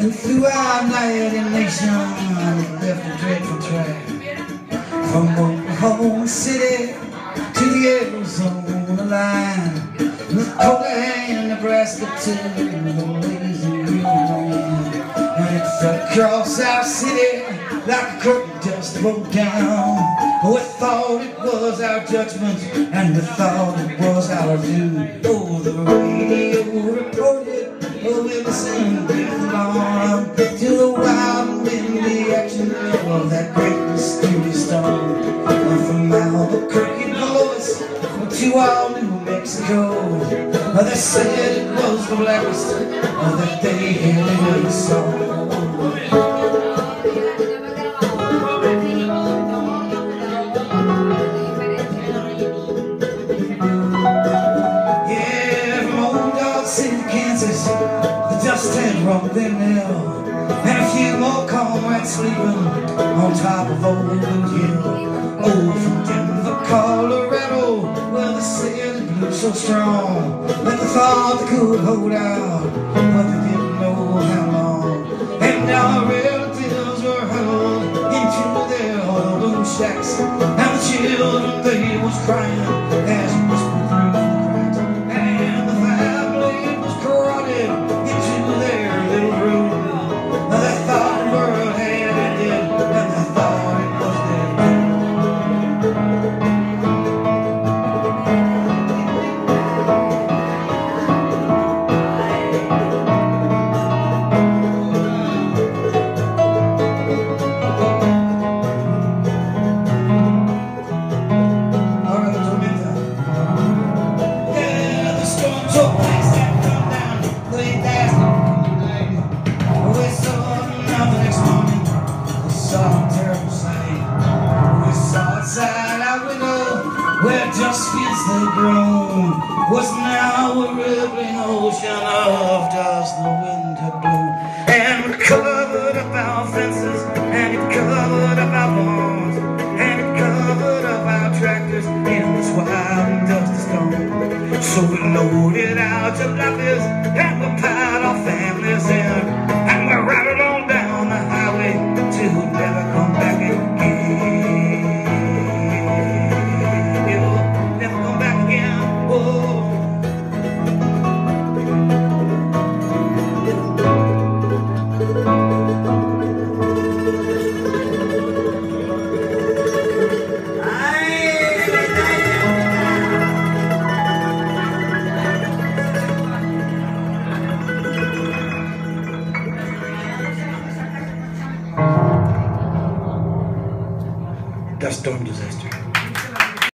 And throughout United Nations, left a dreadful track. From Oklahoma City to the Arizona line. With Colgan, Nebraska to the land. And it fell across our city like a curtain just broke down. Oh, we thought it was our judgment, and we thought it was our due. Oh, the radio listened with alarm to the wild and windy action of that great mysterious storm. From Albuquerque, to all New Mexico, they said it was the blackest that they had ever saw. The had rolled them now, and a few more comrades sleeping on top of old Hill. Oh, from Denver, Colorado, Where the city blew so strong that they thought they could hold out, grown was now a rippling ocean of dust the wind had blown. And it covered up our fences, and it covered up our lawns, and it covered up our tractors in this wild and dusty storm. So we loaded our jalapenos and we piled our families Dust storm disaster.